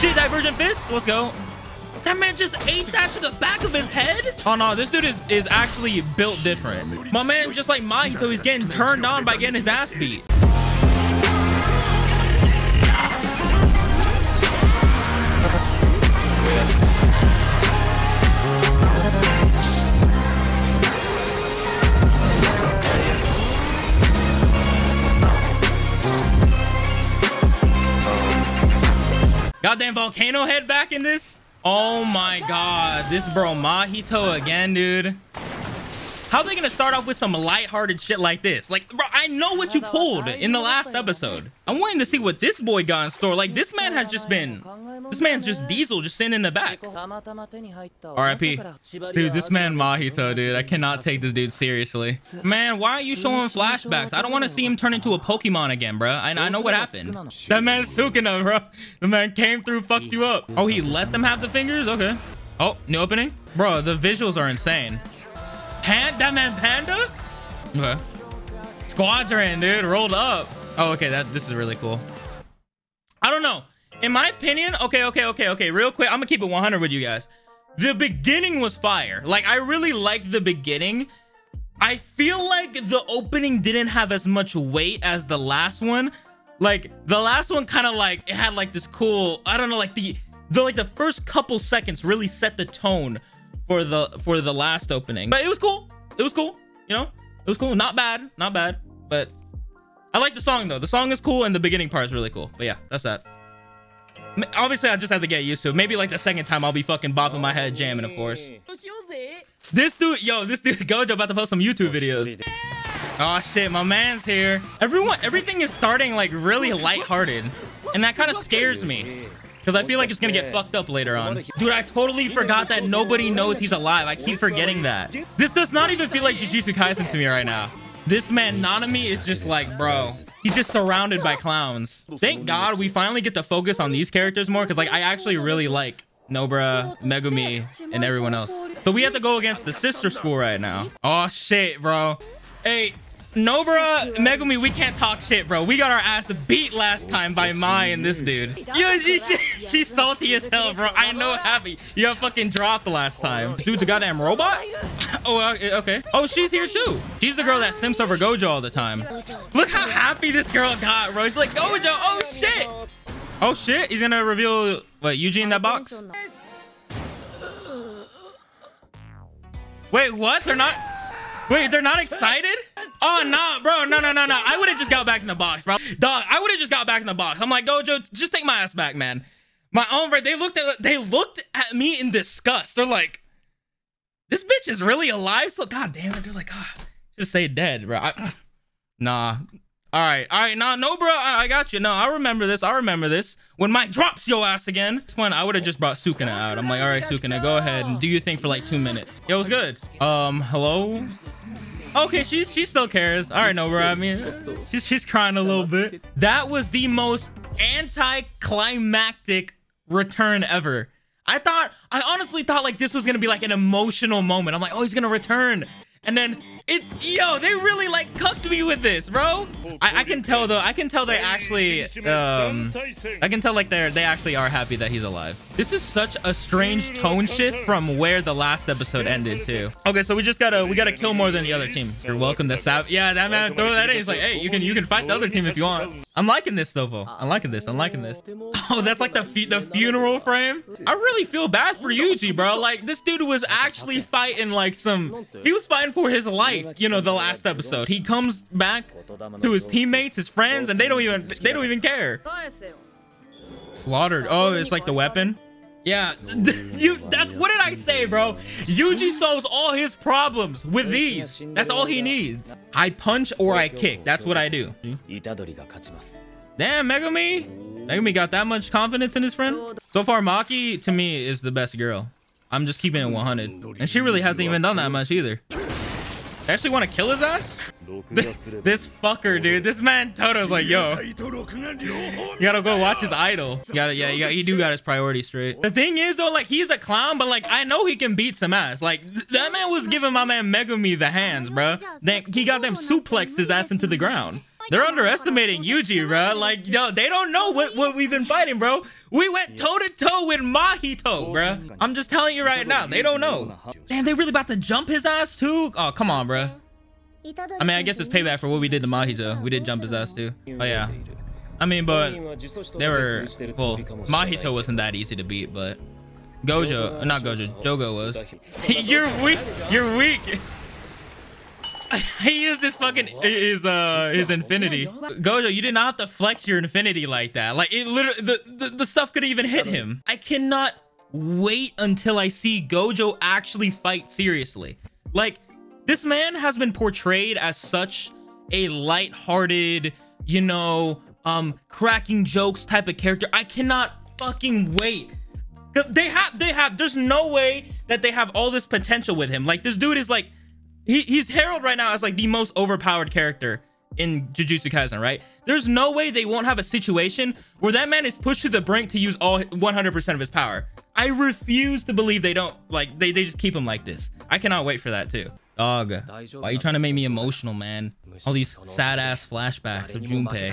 shit, Divergent Fist. Let's go. That man just ate that to the back of his head? Oh no, this dude is, is actually built different. My man, just like Mahito, he's getting turned on by getting his ass beat. Goddamn volcano head back in this? Oh my god. This bro Mahito again, dude. How are they gonna start off with some lighthearted shit like this? Like, bro, I know what you pulled in the last episode. I'm waiting to see what this boy got in store. Like, this man has just been... This man's just Diesel, just sitting in the back. R.I.P. Dude, this man Mahito, dude. I cannot take this dude seriously. Man, why are you showing flashbacks? I don't want to see him turn into a Pokemon again, bro. I, I know what happened. That man's Sukuna, bro. The man came through, fucked you up. Oh, he let them have the fingers? Okay. Oh, new opening? Bro, the visuals are insane. Pan that man Panda? Okay. Squadron, dude, rolled up. Oh, okay, that this is really cool. I don't know. In my opinion, okay, okay, okay, okay. Real quick, I'm gonna keep it 100 with you guys. The beginning was fire. Like, I really liked the beginning. I feel like the opening didn't have as much weight as the last one. Like, the last one kind of like, it had like this cool, I don't know, like the, the like the first couple seconds really set the tone for the for the last opening. But it was cool. It was cool. You know, it was cool. Not bad. Not bad. But I like the song though. The song is cool and the beginning part is really cool. But yeah, that's that. Obviously, I just have to get used to it. Maybe like the second time I'll be fucking bopping my head jamming, of course. This dude, yo, this dude Gojo about to post some YouTube videos. Oh shit, my man's here. Everyone, everything is starting like really lighthearted. And that kind of scares me. Because I feel like it's going to get fucked up later on. Dude, I totally forgot that nobody knows he's alive. I keep forgetting that. This does not even feel like Jujutsu Kaisen to me right now. This man, Nanami, is just like, bro. He's just surrounded by clowns. Thank God we finally get to focus on these characters more. Because, like, I actually really like Nobara, Megumi, and everyone else. So we have to go against the sister school right now. Oh, shit, bro. Hey, Nobara, Megumi, we can't talk shit, bro. We got our ass beat last time by Mai and this dude. Yo, she, she, she's salty as hell, bro. I know happy. You got fucking dropped the last time. Dude's a goddamn robot? Oh, uh, eh, okay. Oh, she's here too. She's the girl that simps over Gojo all the time. Look how happy this girl got, bro. She's like, Gojo, oh shit. Oh shit, he's gonna reveal, what, Yuji in that box? Wait, what? They're not... Wait, they're not excited? Oh, nah, bro. No, no, no, no. I would have just got back in the box, bro. Dog, I would have just got back in the box. I'm like, Gojo, just take my ass back, man. My own right. They looked at they looked at me in disgust. They're like, this bitch is really alive. So god damn it. They're like, ah, oh, just stay dead, bro. I, nah. All right, all right, nah, no, bro, I, I, got you. No, I remember this. I remember this. When Mike drops your ass again, this one I would have just brought Sukuna out. I'm like, all right, Sukuna, go ahead and do your thing for like two minutes. Yo, it was good. Um, hello. Okay, she's she still cares. All right, no, bro. I mean, she's she's crying a little bit. That was the most anticlimactic return ever. I thought, I honestly thought like this was gonna be like an emotional moment. I'm like, oh, he's gonna return. And then it's yo, they really like cooked me with this, bro. I, I can tell though. I can tell they actually um I can tell like they're they actually are happy that he's alive. This is such a strange tone shift from where the last episode ended too. Okay, so we just gotta we gotta kill more than the other team. You're welcome to Sav. Yeah, that man throw that in. He's like, hey, you can you can fight the other team if you want. I'm liking this though. I'm liking this. I'm liking this. Oh, that's like the the funeral frame. I really feel bad for Yuji, bro. Like this dude was actually fighting like some. He was fighting for his life. You know, the last episode, he comes back to his teammates, his friends, and they don't even they don't even care. Slaughtered. Oh, it's like the weapon. Yeah, you. That's what did I say, bro? Yuji solves all his problems with these. That's all he needs. I punch or I kick. That's what I do. Damn, Megumi. Megumi got that much confidence in his friend. So far, Maki to me is the best girl. I'm just keeping it 100, and she really hasn't even done that much either. I actually want to kill his ass? this fucker, dude. This man Todo's like, yo, you gotta go watch his idol. You gotta, yeah, you, got, you do got his priorities straight. The thing is, though, like, he's a clown, but, like, I know he can beat some ass. Like, that man was giving my man Megumi the hands, bro. Then he got them suplexed his ass into the ground. They're underestimating Yuji, bro. Like, yo, they don't know what, what we've been fighting, bro. We went toe to toe with Mahito, bro. I'm just telling you right now, they don't know. Damn, they really about to jump his ass too? Oh, come on, bro. I mean, I guess it's payback for what we did to Mahito. We did jump his ass too. Oh yeah. I mean, but they were well. Mahito wasn't that easy to beat, but Gojo, not Gojo, Jogo was. You're weak. You're weak. he used his fucking his uh his infinity. Gojo, you did not have to flex your infinity like that. Like it literally the, the, the stuff could even hit him. I cannot wait until I see Gojo actually fight seriously. Like this man has been portrayed as such a light-hearted, you know, um cracking jokes type of character. I cannot fucking wait. They have they have there's no way that they have all this potential with him. Like this dude is like he, he's heralded right now as like the most overpowered character in Jujutsu Kaisen, right? There's no way they won't have a situation where that man is pushed to the brink to use all 100% of his power. I refuse to believe they don't like they, they just keep him like this. I cannot wait for that too. Dog, why are you trying to make me emotional, man? All these sad ass flashbacks of Junpei.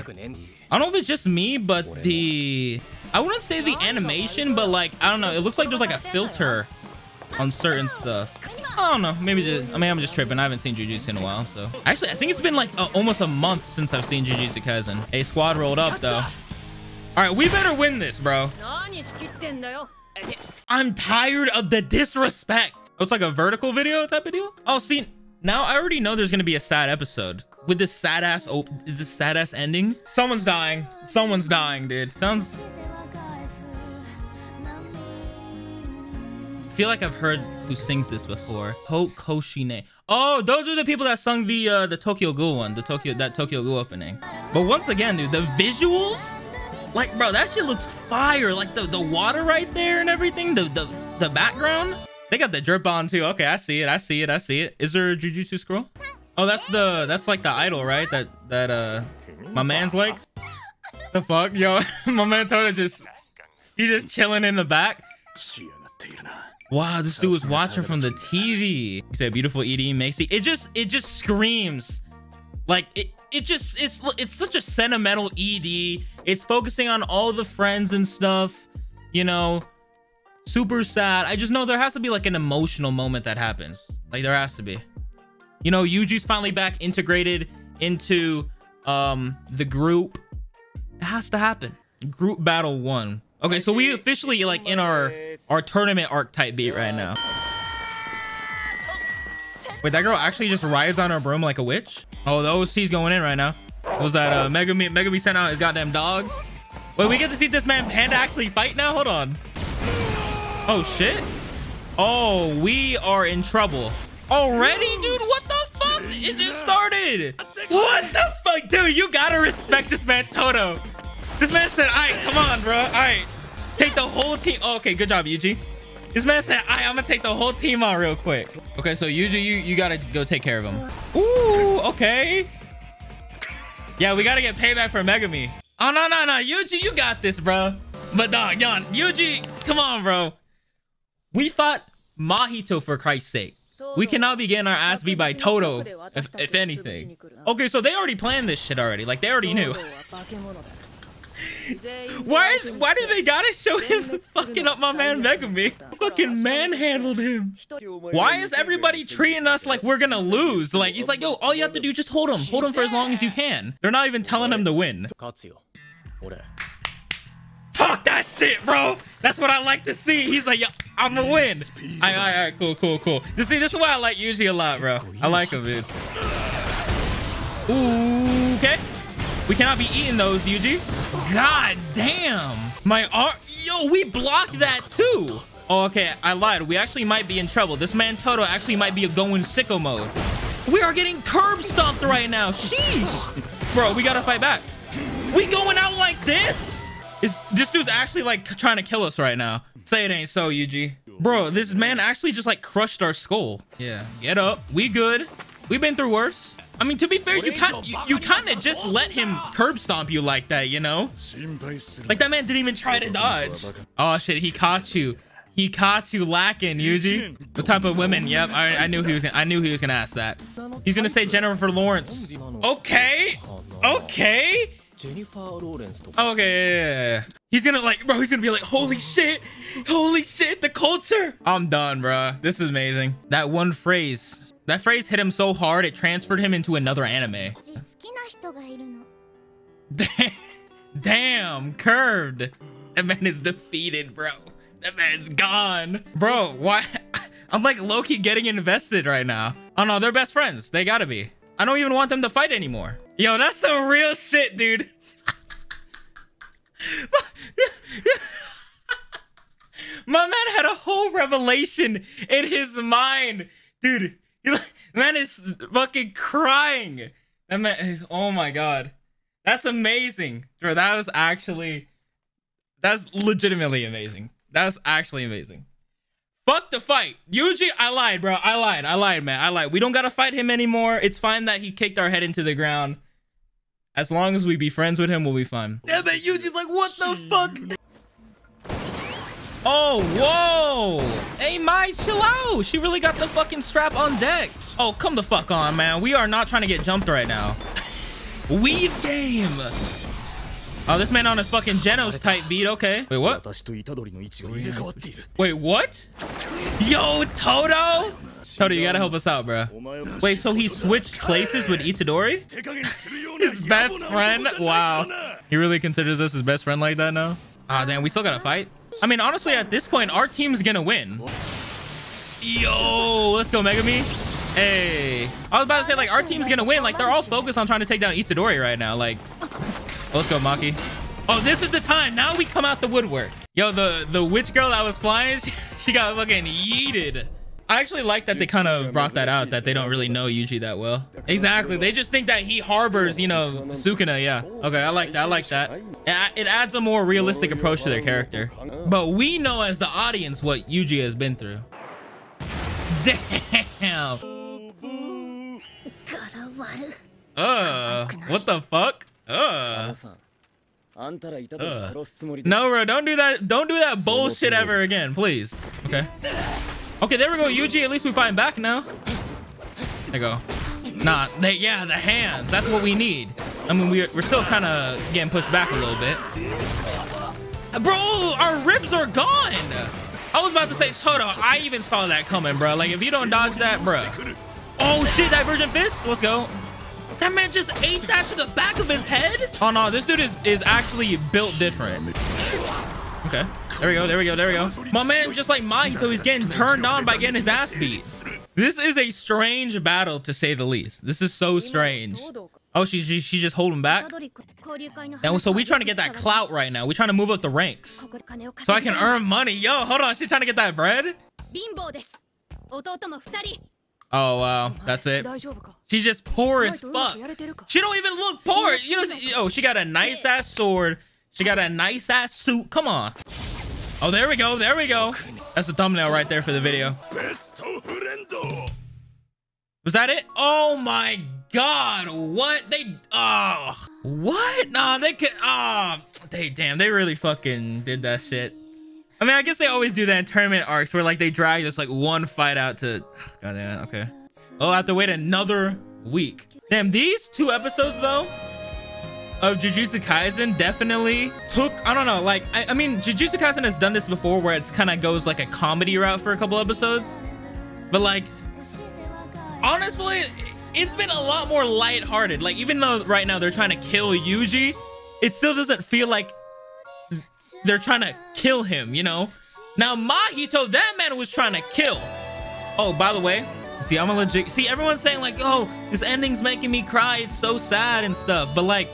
I don't know if it's just me, but the I wouldn't say the animation, but like I don't know, it looks like there's like a filter on certain stuff. I don't know. Maybe just, I mean, I'm just tripping. I haven't seen Jujutsu in a while. So actually, I think it's been like uh, almost a month since I've seen Jujutsu Kaisen. A squad rolled up though. All right, we better win this, bro. I'm tired of the disrespect. Oh, it's like a vertical video type of deal. Oh, see, now I already know there's gonna be a sad episode with this sad ass. Oh, is this sad ass ending? Someone's dying. Someone's dying, dude. Sounds feel like I've heard who sings this before. Ho Cö shu Nie. Oh, those are the people that sung the uh, the Tokyo Ghoul one, the Tokyo that Tokyo Ghoul opening. But once again, dude, the visuals, like, bro, that shit looks fire. Like the the water right there and everything, the the the background. They got the drip on too. Okay, I see it. I see it. I see it. Is there a Jujutsu scroll? Oh, that's the that's like the idol, right? That that uh my man's likes. The fuck, yo, my man Todo just he's just chilling in the back. Wow, this dude was watching from the TV. He said, "Beautiful ED Maxi." It just, it just screams, like it. It just, it's, it's such a sentimental ED. It's focusing on all the friends and stuff. You know, super sad. I just know there has to be like an emotional moment that happens. Like there has to be. You know, Yuji's finally back integrated into um the group. It has to happen. Group battle one. Okay, so we officially like in our our tournament archetype beat right now. Wait, that girl actually just rides on her broom like a witch? Oh, the OC's going in right now. What Was that uh Megumi Megumi sent out his goddamn dogs? Wait, we get to see this man Panda actually fight now? Hold on. Oh shit. Oh, we are in trouble. Already, dude? What the fuck? It just started. What the fuck? Dude, you gotta respect this man Todo. This man said, all right, come on, bro. All right, take the whole team. Oh, okay, good job, Yuji. This man said, all right, I'm gonna take the whole team out real quick. Okay, so Yuji, you, you gotta go take care of him. Ooh, okay. Yeah, we gotta get payback for Megumi. Oh, no, no, no. Yuji, you got this, bro. But dog, Yon, Yuji, come on, bro. We fought Mahito for Christ's sake. We cannot be getting our ass beat by Todo, if, if anything. Okay, so they already planned this shit already. Like, they already knew. Why? Why do they gotta show him fucking up my man Megumi? Fucking manhandled him. Why is everybody treating us like we're gonna lose? Like he's like, yo, all you have to do just hold him, hold him for as long as you can. They're not even telling him to win. Talk that shit, bro. That's what I like to see. He's like, yo, I'm gonna win. All right, all right, all right, cool, cool, cool. You see, this is why I like Yuji a lot, bro. I like him, dude. Ooh, okay. We cannot be eating those, Yuji. God damn. My arm. Yo, we blocked that too. Oh, okay. I lied. We actually might be in trouble. This man Todo actually might be a going sicko mode. We are getting curb stomped right now. Sheesh. Bro, we gotta fight back. We going out like this? Is this dude's actually like trying to kill us right now? Say it ain't so, Yuji. Bro, this man actually just like crushed our skull. Yeah, get up. We good. We've been through worse. I mean, to be fair, you kind you, you kind of just let him curb stomp you like that, you know? Like that man didn't even try to dodge. Oh shit, he caught you. He caught you lacking, Yuji. What type of women? Yep, I, I knew he was. Gonna, I knew he was gonna ask that. He's gonna say Jennifer Lawrence. Okay, okay. Oh, okay, yeah, yeah. he's gonna like, bro. He's gonna be like, holy shit, holy shit, the culture. I'm done, bro. This is amazing. That one phrase that phrase hit him so hard, it transferred him into another anime. Damn, damn, curved. That man is defeated, bro. That man's gone. Bro, why? I'm like lowkey getting invested right now. Oh no, they're best friends. They gotta be. I don't even want them to fight anymore. Yo, that's some real shit, dude. My man had a whole revelation in his mind. Dude, Man is fucking crying. That man is. Oh my god, that's amazing, bro. That was actually. That's legitimately amazing. That's actually amazing. Fuck the fight. Yuji, I lied, bro. I lied. I lied, man. I lied. We don't gotta fight him anymore. It's fine that he kicked our head into the ground. As long as we be friends with him, we'll be fine. Yeah, but Yuji's like, what the fuck? Oh, whoa! Hey, my, chill. She really got the fucking strap on deck. Oh, come the fuck on, man. We are not trying to get jumped right now. Weave game. Oh, this man on his fucking Genos type beat. Okay. Wait, what? Wait, what? Yo, Todo? Todo, you gotta help us out, bro. Wait, so he switched places with Itadori? his best friend? Wow. He really considers us his best friend like that now? Ah, oh, damn, we still gotta fight? I mean, honestly, at this point, our team's gonna win. Yo, let's go, Megumi. Hey. I was about to say, like, our team's gonna win. Like, they're all focused on trying to take down Itadori right now. Like, let's go, Maki. Oh, this is the time. Now we come out the woodwork. Yo, the, the witch girl that was flying, she, she got fucking yeeted. I actually like that they kind of brought that out that they don't really know Yuji that well. Exactly. They just think that he harbors, you know, Sukuna. Yeah. Okay. I like that. I like that. It adds a more realistic approach to their character. But we know as the audience what Yuji has been through. Damn. Uh, what the fuck? Uh. uh. No, bro, don't do that. Don't do that bullshit ever again, please. Okay. Okay, there we go, Yuji. At least we fighting back now. There you go. Nah, they, yeah, the hands. That's what we need. I mean, we're, we're still kind of getting pushed back a little bit. Uh, bro, our ribs are gone. I was about to say, Todo, I even saw that coming, bro. Like, if you don't dodge that, bro. Oh, shit, Divergent Fist. Let's go. That man just ate that to the back of his head? Oh, no, this dude is, is actually built different. Okay. There we go, there we go, there we go. My man just like Mahito, he's getting turned on by getting his ass beat. This is a strange battle, to say the least. This is so strange. Oh, she's she, she just holding back? And so we trying to get that clout right now. we trying to move up the ranks. So I can earn money. Yo, hold on. She trying to get that bread? Oh, wow. That's it. She's just poor as fuck. She don't even look poor. You know, oh, she got a nice-ass sword. She got a nice-ass suit. Come on. Oh, there we go. There we go. That's the thumbnail right there for the video. Was that it? Oh my God. What? They, oh, what? Nah, they could, oh, they, damn, they really fucking did that shit. I mean, I guess they always do that in tournament arcs where like they drag this like one fight out to, God damn, okay. Oh, I have to wait another week. Damn, these two episodes though, of Jujutsu Kaisen definitely took I don't know, like I, I mean Jujutsu Kaisen has done this before where it's kind of goes like a comedy route for a couple episodes. But like honestly, it's been a lot more lighthearted. Like, even though right now they're trying to kill Yuji, it still doesn't feel like they're trying to kill him, you know? Now, Mahito, that man was trying to kill. Oh, by the way, see, I'm a legit. See, everyone's saying, like, oh, this ending's making me cry. It's so sad and stuff. But, like,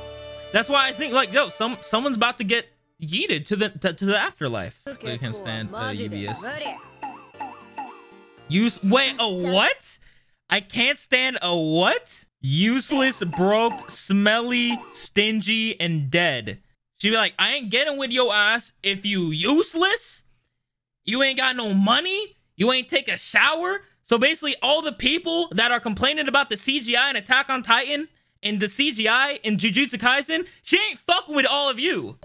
that's why I think like yo, some someone's about to get yeeted to the to, to the afterlife. Okay, you can stand uh, UBS. Use wait a what? I can't stand a what? Useless, broke, smelly, stingy, and dead. She be like, I ain't getting with your ass if you useless. You ain't got no money. You ain't take a shower. So basically, all the people that are complaining about the CGI and Attack on Titan and the CGI in Jujutsu Kaisen, she ain't fucking with all of you.